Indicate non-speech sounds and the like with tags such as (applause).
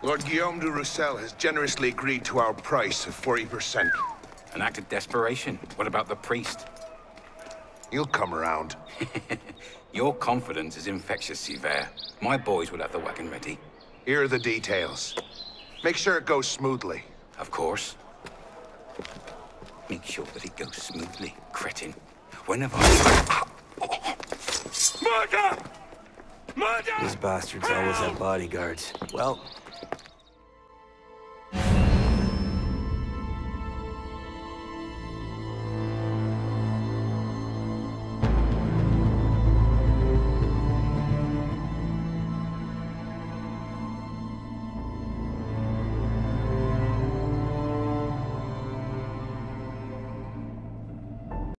Lord Guillaume de Roussel has generously agreed to our price of 40%. An act of desperation. What about the priest? He'll come around. (laughs) Your confidence is infectious, Sivert. My boys will have the wagon ready. Here are the details. Make sure it goes smoothly. Of course. Make sure that it goes smoothly, cretin. When have I... Murder! Murder! These bastards always have bodyguards. Well,